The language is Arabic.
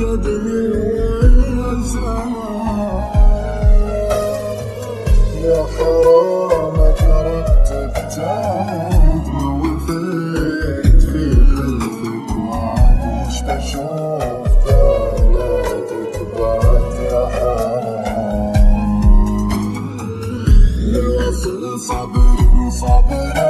دنيا يا حرام تركت بتعد ما وفيت في حلفك وعد مش بشوف ثلاثك بعد يا حرام الوصل صبر صبر